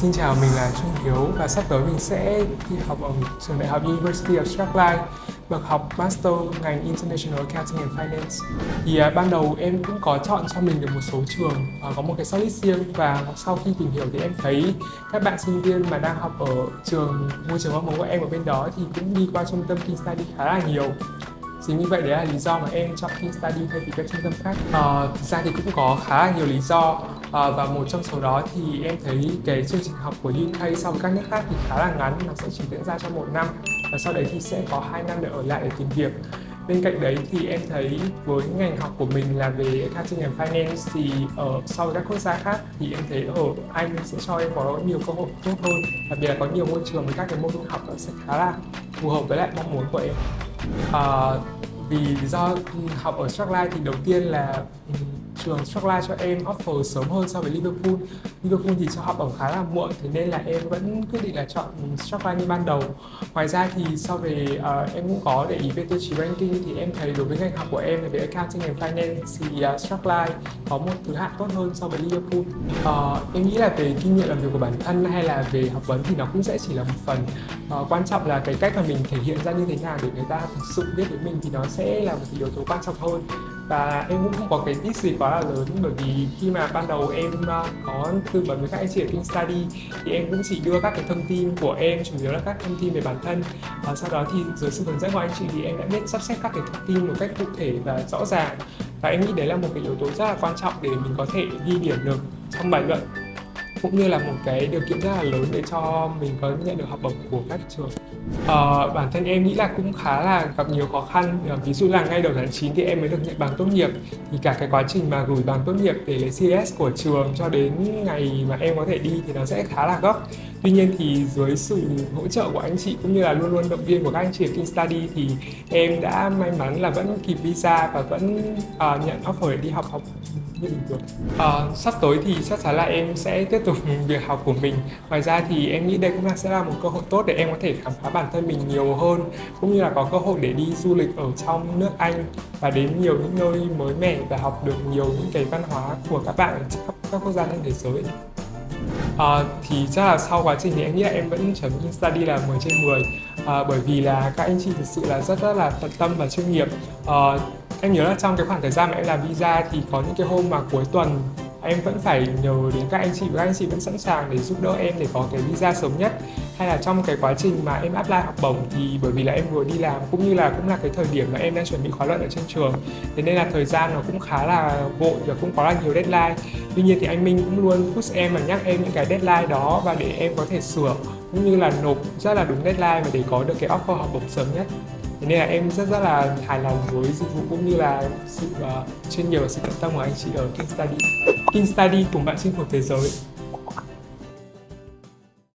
xin chào, mình là Trung Hiếu và sắp tới mình sẽ đi học ở trường đại học University of Strathclyde bậc học Master ngành International Accounting and Finance. Thì à, ban đầu em cũng có chọn cho mình được một số trường và có một cái shortlist riêng và sau khi tìm hiểu thì em thấy các bạn sinh viên mà đang học ở trường môi trường mong muốn của em ở bên đó thì cũng đi qua trung tâm King Study khá là nhiều chính vì vậy đấy là lý do mà em chọn King Study thay vì các trung tâm khác. À, thực ra thì cũng có khá là nhiều lý do. À, và một trong số đó thì em thấy cái chương trình học của UK so với các nước khác thì khá là ngắn nó sẽ chỉ diễn ra trong một năm. Và sau đấy thì sẽ có hai năm để ở lại để tìm việc. Bên cạnh đấy thì em thấy với ngành học của mình là về accounting and finance thì ở so với các quốc gia khác thì em thấy ở anh sẽ cho em có nhiều cơ hội tốt hơn. Đặc biệt là có nhiều môi trường với các cái môn học nó sẽ khá là phù hợp với lại mong muốn của em à, vì do học ở Strathclyde thì đầu tiên là trường Strathclyde cho em offer sớm hơn so với Liverpool. Liverpool thì cho học ở khá là muộn thế nên là em vẫn quyết định là chọn Strathclyde như ban đầu. Ngoài ra thì so về uh, em cũng có để ý về tiêu chí ranking thì em thấy đối với ngành học của em về accounting and finance thì ờ, uh, Strathclyde có một thứ hạng tốt hơn so với Liverpool. Uh, em nghĩ là về kinh nghiệm làm việc của bản thân hay là về học vấn thì nó cũng sẽ chỉ là một phần. Uh, quan trọng là cái cách mà mình thể hiện ra như thế nào để người ta thực sự biết đến mình thì nó sẽ là một yếu tố quan trọng hơn và em cũng không có cái tips gì quá là lớn, bởi vì khi mà ban đầu em à, có tư vấn với các anh chị ở King Study thì em cũng chỉ đưa các cái thông tin của em, chủ yếu là các thông tin về bản thân. Và sau đó thì dưới sự hướng dẫn của anh chị thì em đã biết sắp xếp các cái thông tin một cách cụ thể và rõ ràng. Và em nghĩ đấy là một cái yếu tố rất là quan trọng để mình có thể ghi điểm được trong bài luận cũng như là một cái điều kiện rất là lớn để cho mình có nhận được học bổng của các trường. Uh, bản thân em nghĩ là cũng khá là gặp nhiều khó khăn. Ờ, ví dụ là ngay đầu tháng 9 thì em mới được nhận bằng tốt nghiệp. Thì cả cái quá trình mà gửi bằng tốt nghiệp để lấy CS của trường cho đến ngày mà em có thể đi thì nó sẽ khá là gấp. Tuy nhiên thì dưới sự hỗ trợ của anh chị cũng như là luôn luôn động viên của các anh chị ở King Study thì em đã may mắn là vẫn kịp visa và vẫn uh, nhận offer để đi học học như bình thường sắp tới thì chắc chắn là em sẽ tiếp tục việc học của mình. Ngoài ra thì em nghĩ đây cũng là sẽ là một cơ hội tốt để em có thể khám phá bản thân mình nhiều hơn cũng như là có cơ hội để đi du lịch ở trong nước Anh và đến nhiều những nơi mới mẻ và học được nhiều những cái văn hóa của các bạn ở các, các quốc gia trên thế giới. À, thì chắc là sau quá trình thì em nghĩ là em vẫn chấm study là 10 trên 10 à, ờ, bởi vì là các anh chị thực sự là rất rất là tận tâm và chuyên nghiệp. À, em nhớ là trong cái khoảng thời gian mà em làm visa thì có những cái hôm mà cuối tuần em vẫn phải nhờ đến các anh chị và các anh chị vẫn sẵn sàng để giúp đỡ em để có cái visa sớm nhất. Hay là trong cái quá trình mà em apply học bổng thì bởi vì là em vừa đi làm cũng như là cũng là cái thời điểm mà em đang chuẩn bị khóa luận ở trên trường, thế nên là thời gian nó cũng khá là vội và cũng có là nhiều deadline. Tuy nhiên thì anh Minh cũng luôn push em và nhắc em những cái deadline đó và để em có thể sửa, cũng như là nộp rất là đúng deadline và để có được cái offer học bổng sớm nhất thế nên là em rất rất là hài lòng với dịch vụ cũng như là sự ờ, uh, chuyên nghiệp và sự tận tâm của anh chị ở King Study. King Study cùng bạn chinh phục thế giới.